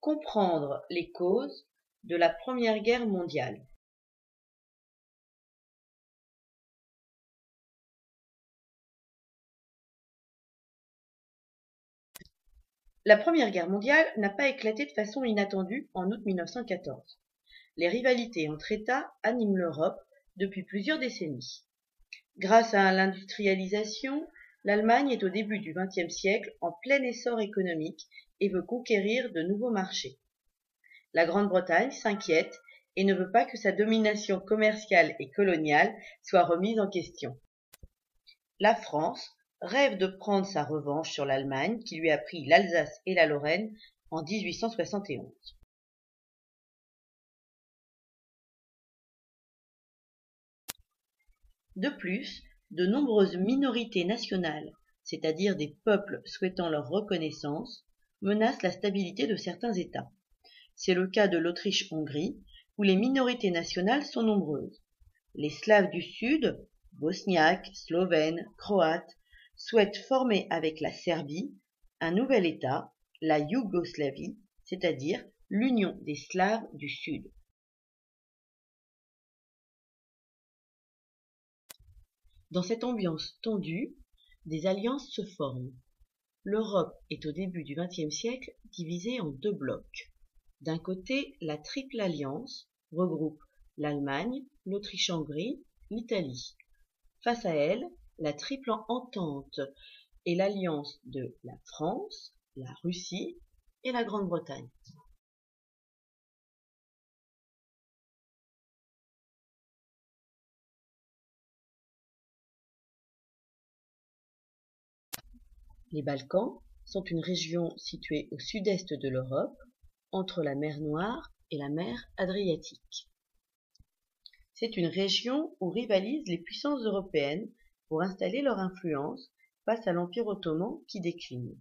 Comprendre les causes de la Première Guerre mondiale. La Première Guerre mondiale n'a pas éclaté de façon inattendue en août 1914. Les rivalités entre États animent l'Europe depuis plusieurs décennies. Grâce à l'industrialisation, l'Allemagne est au début du XXe siècle en plein essor économique et veut conquérir de nouveaux marchés. La Grande-Bretagne s'inquiète et ne veut pas que sa domination commerciale et coloniale soit remise en question. La France rêve de prendre sa revanche sur l'Allemagne qui lui a pris l'Alsace et la Lorraine en 1871. De plus, de nombreuses minorités nationales, c'est-à-dire des peuples souhaitant leur reconnaissance, menacent la stabilité de certains États. C'est le cas de l'Autriche-Hongrie, où les minorités nationales sont nombreuses. Les Slaves du Sud, bosniaques, slovènes, croates, souhaitent former avec la Serbie un nouvel État, la Yougoslavie, c'est-à-dire l'Union des Slaves du Sud. Dans cette ambiance tendue, des alliances se forment. L'Europe est au début du XXe siècle divisée en deux blocs. D'un côté, la Triple Alliance regroupe l'Allemagne, l'Autriche-Hongrie, l'Italie. Face à elle, la Triple Entente est l'alliance de la France, la Russie et la Grande-Bretagne. Les Balkans sont une région située au sud-est de l'Europe, entre la mer Noire et la mer Adriatique. C'est une région où rivalisent les puissances européennes pour installer leur influence face à l'Empire ottoman qui décline.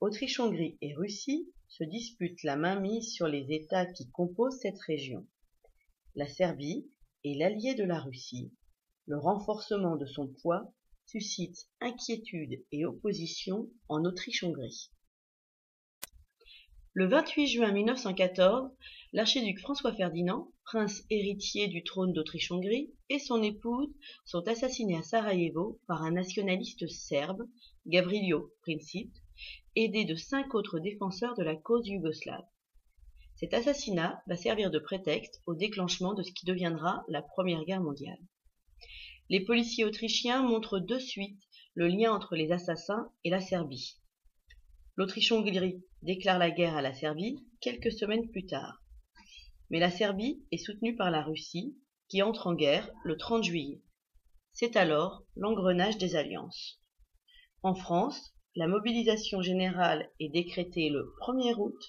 Autriche-Hongrie et Russie se disputent la mainmise sur les États qui composent cette région. La Serbie est l'allié de la Russie. Le renforcement de son poids suscite inquiétude et opposition en Autriche-Hongrie. Le 28 juin 1914, l'archiduc François Ferdinand, prince héritier du trône d'Autriche-Hongrie, et son épouse sont assassinés à Sarajevo par un nationaliste serbe, Gavrilo Princip, aidé de cinq autres défenseurs de la cause yougoslave. Cet assassinat va servir de prétexte au déclenchement de ce qui deviendra la Première Guerre mondiale. Les policiers autrichiens montrent de suite le lien entre les assassins et la Serbie. L'Autriche-Hongrie déclare la guerre à la Serbie quelques semaines plus tard. Mais la Serbie est soutenue par la Russie, qui entre en guerre le 30 juillet. C'est alors l'engrenage des alliances. En France, la mobilisation générale est décrétée le 1er août.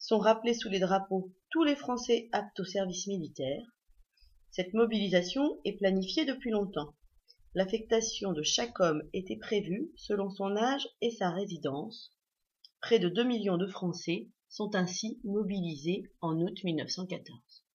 Sont rappelés sous les drapeaux tous les Français aptes au service militaire. Cette mobilisation est planifiée depuis longtemps. L'affectation de chaque homme était prévue selon son âge et sa résidence. Près de 2 millions de Français sont ainsi mobilisés en août 1914.